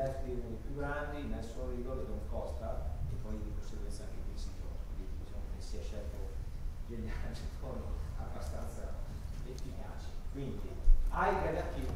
left uno dei più grandi, Nelson Rigol e Don Costa, e poi di conseguenza anche il si. Quindi diciamo che si è scelto degli anni abbastanza efficaci. Quindi hai relativi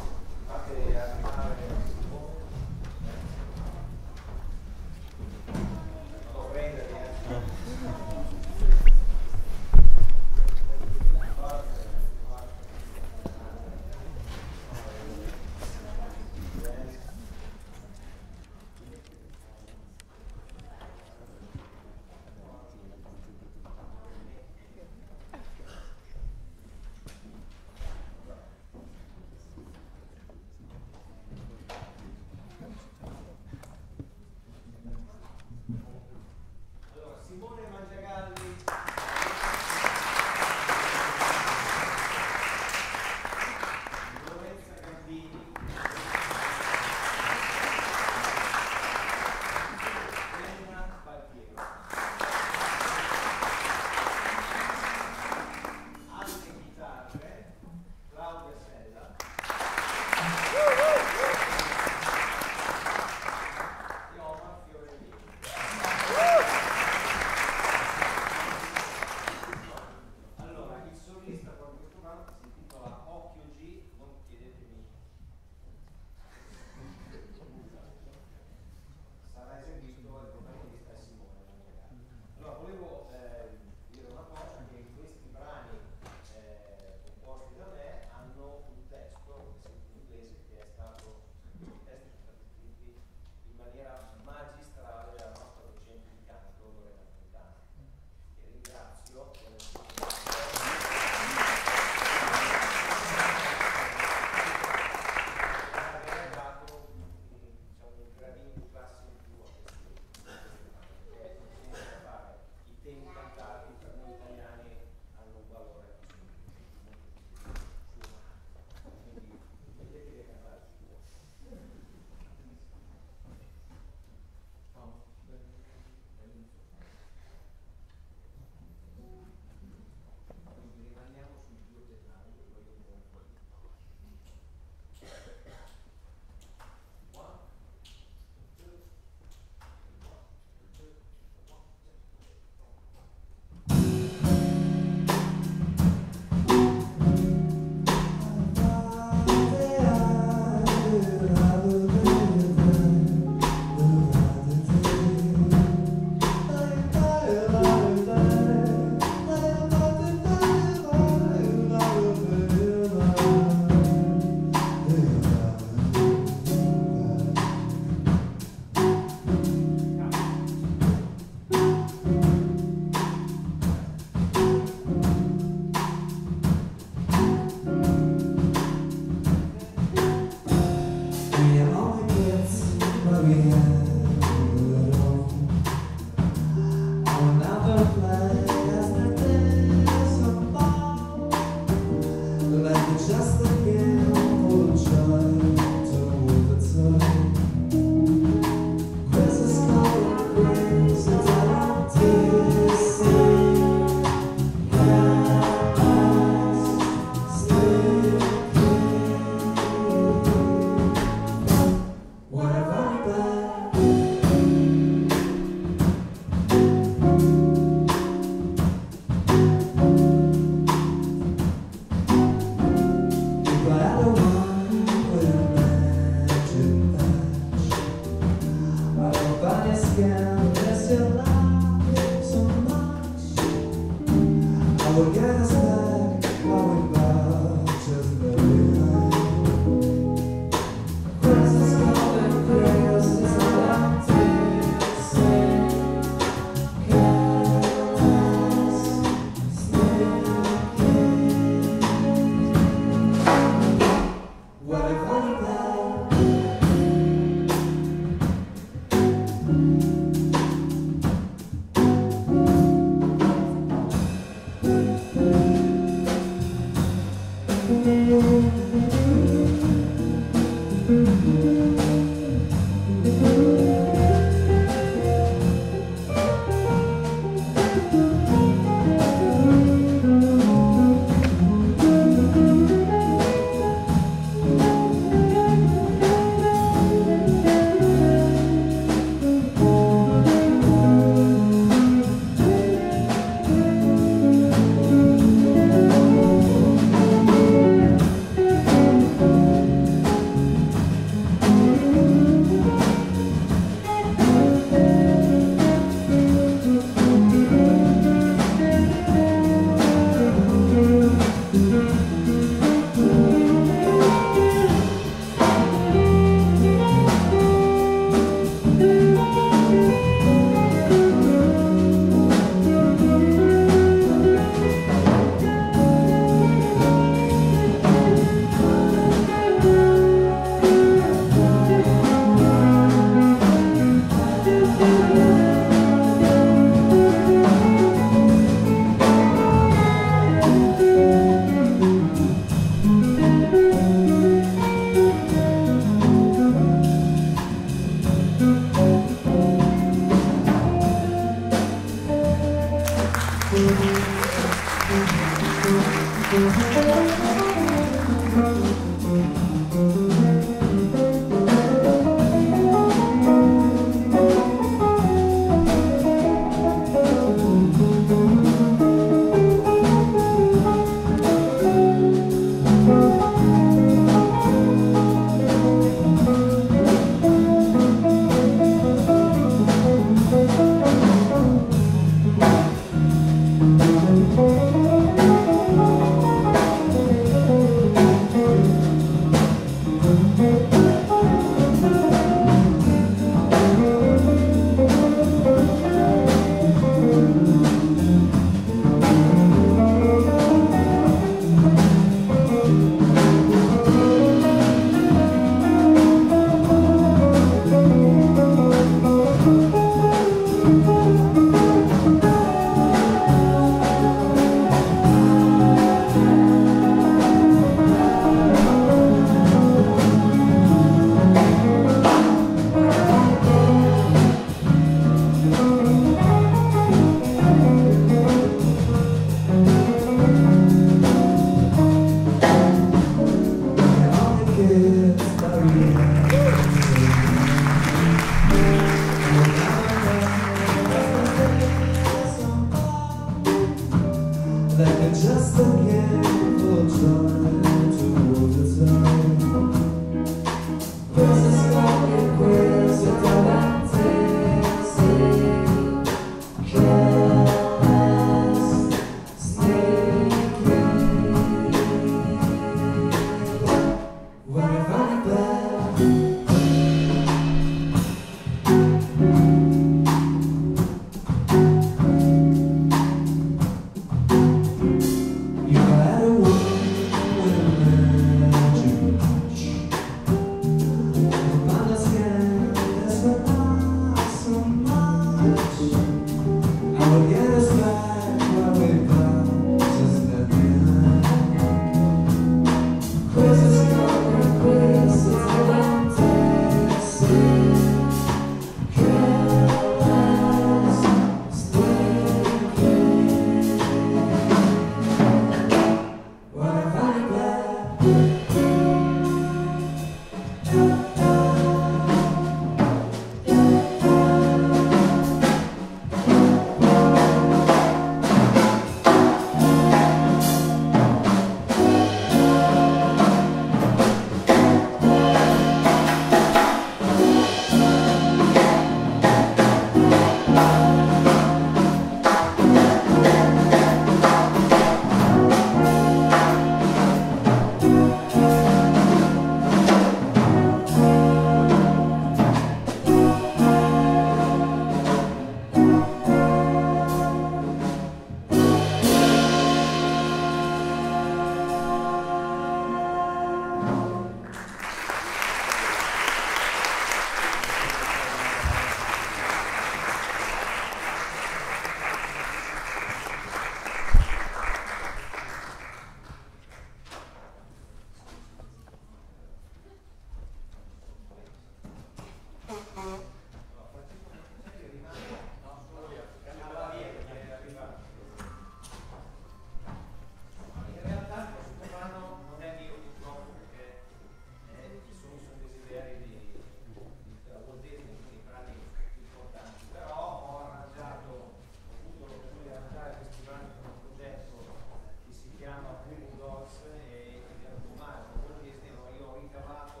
ka?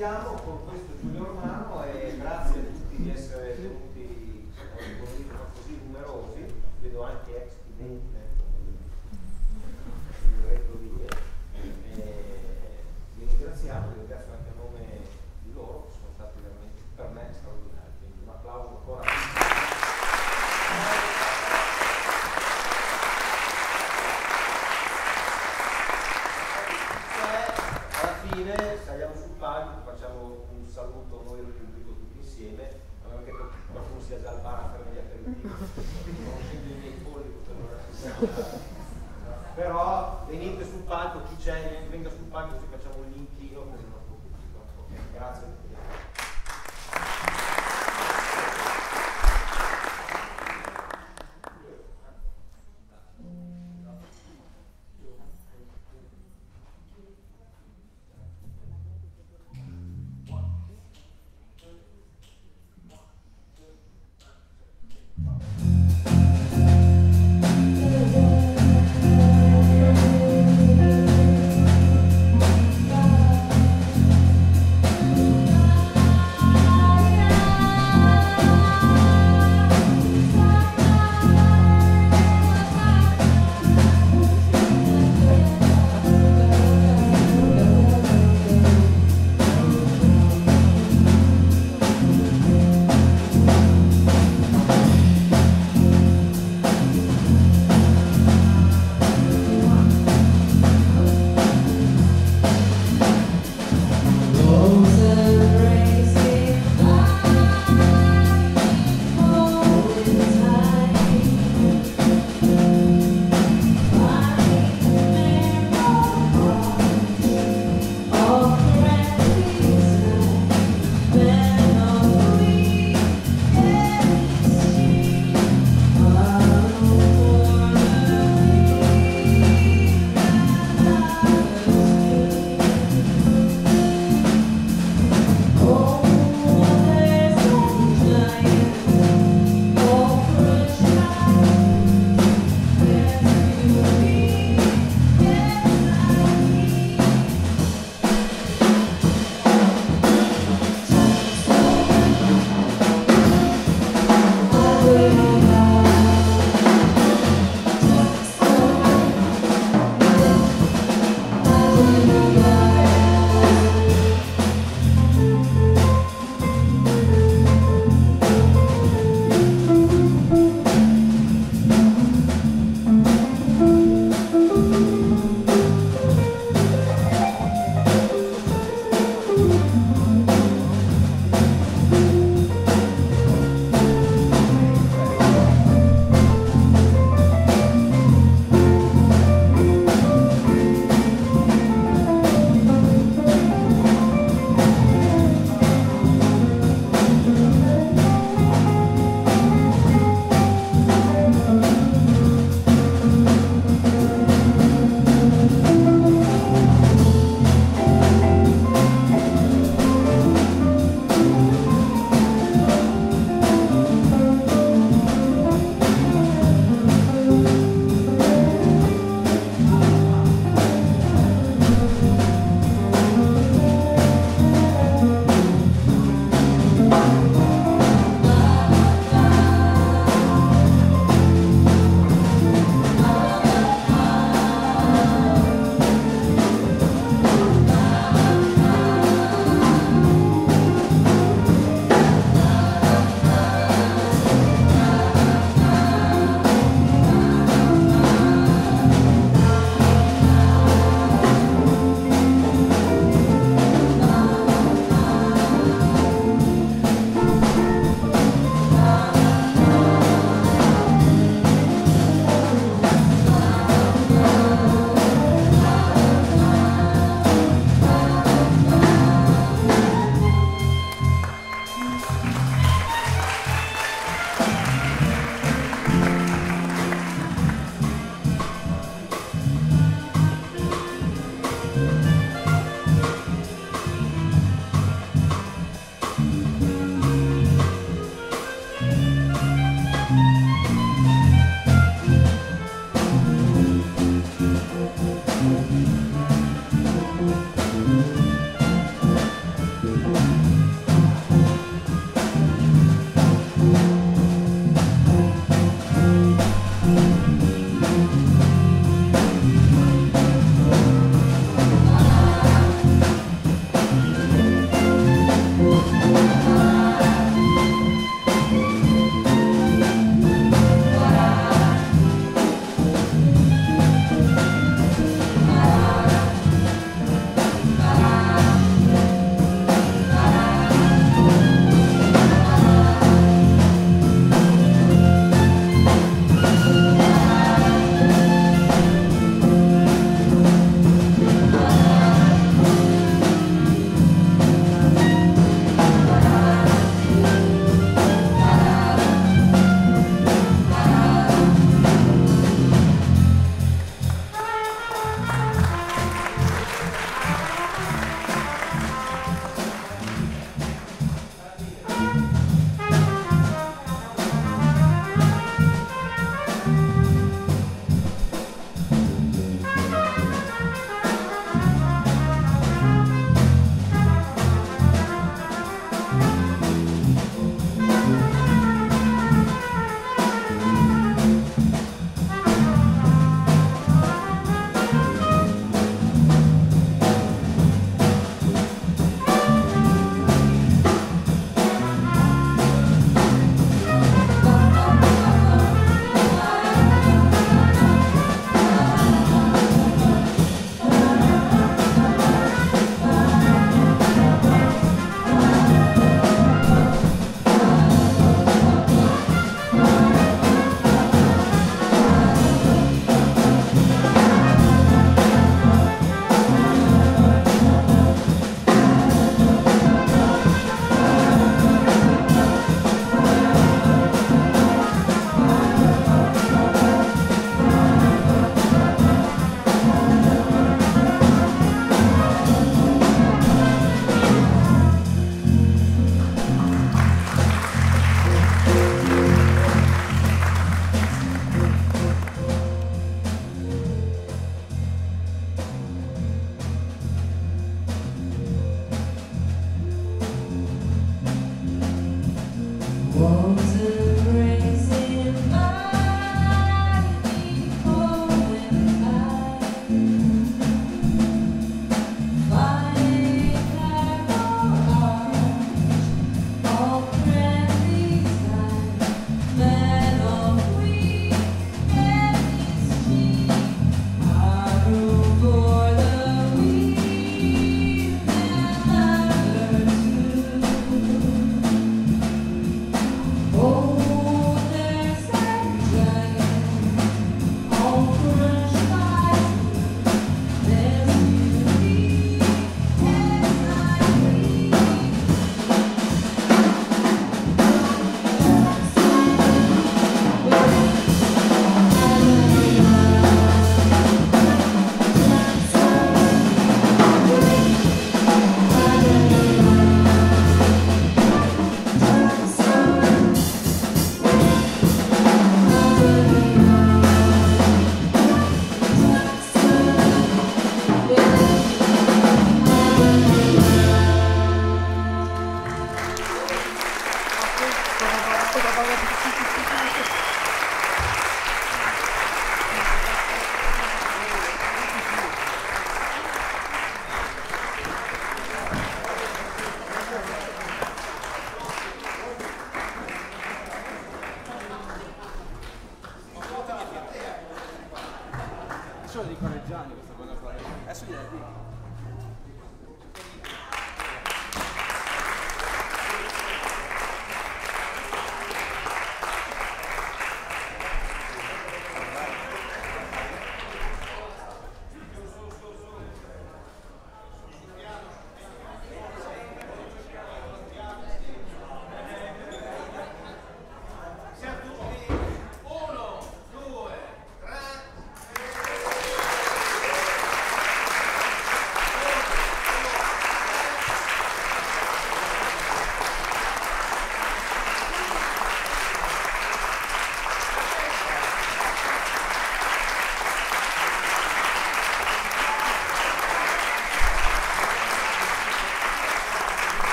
digamos per publicitat del bar